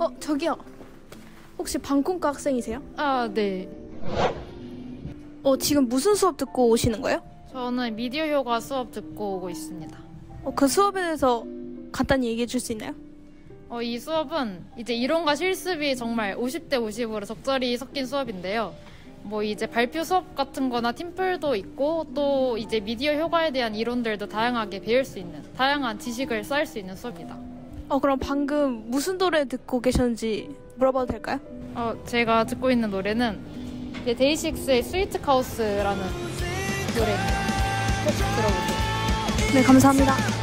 어, 저기요. 혹시 방콩과 학생이세요? 아, 네. 어, 지금 무슨 수업 듣고 오시는 거예요? 저는 미디어 효과 수업 듣고 오고 있습니다. 어, 그 수업에 대해서 간단히 얘기해 줄 수 있나요? 어, 이 수업은 이제 이론과 실습이 정말 50대 50으로 적절히 섞인 수업인데요. 뭐 이제 발표 수업 같은 거나 팀플도 있고 또 이제 미디어 효과에 대한 이론들도 다양하게 배울 수 있는 다양한 지식을 쌓을 수 있는 수업이다. 어, 그럼 방금 무슨 노래 듣고 계셨는지 물어봐도 될까요? 어, 제가 듣고 있는 노래는 이제 데이식스의 스위트 카우스라는 노래입니다. 꼭 들어보세요. 네, 감사합니다.